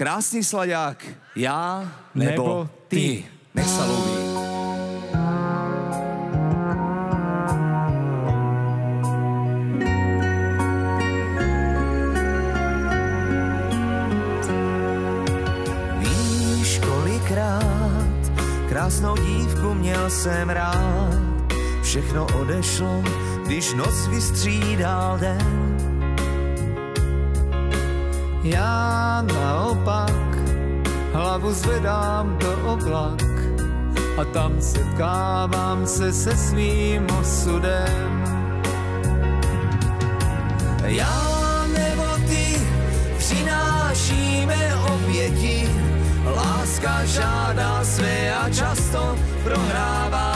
Krásný slaďák, já nebo, Nebo ty. ty. Nech se loví. Víš, kolikrát krásnou dívku měl jsem rád. Všechno odešlo, když noc vystřídal den. Já naopak hlavu zvedám do oblak a tam setkávám se se svým osudem. Já nebo ty přinášíme oběti, láska žádá své a často prohrává.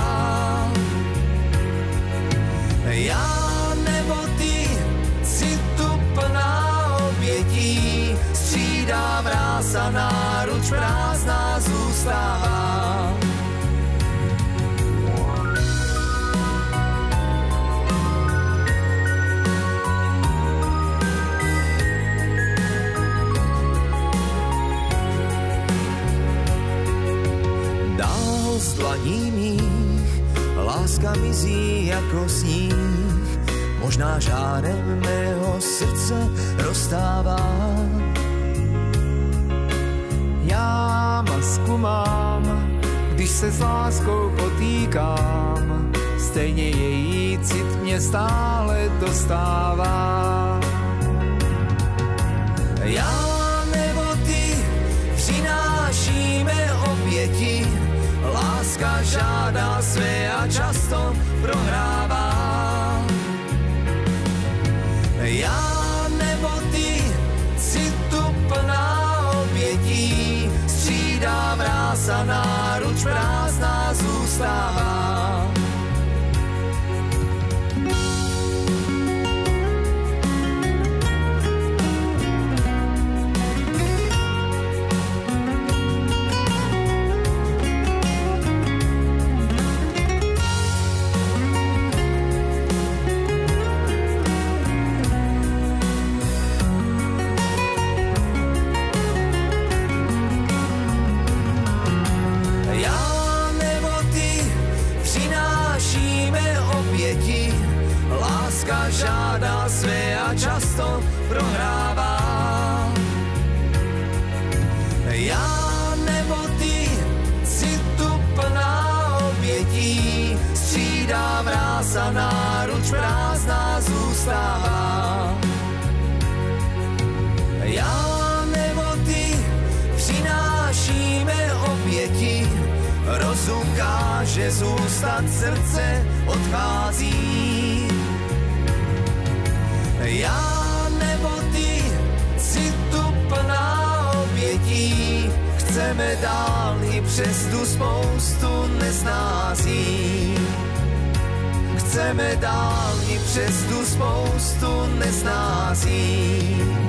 Já nebo ty, citu plná obětí, střídá mráz a náruč prázdná zůstává. Dlaní mých láska mizí jako sníh, možná žárem mého srdce rozstává. Mám, když se s láskou potýkám, stejně její cit mě stále dostává. Já nebo ty přinášíme oběti, láska žádá své a často prohrává. Střídá mráz a náruč prázdná zůstává. Láska žádá své a často prohrává. Já nebo ty, citu plná obětí, střídá mráz a náruč prázdná zůstává. Já nebo ty přinášíme oběti, rozum káže zůstat, srdce odchází. Já nebo ty, citu plná obětí, chceme dál i přes tu spoustu neznází. Chceme dál i přes tu spoustu neznází.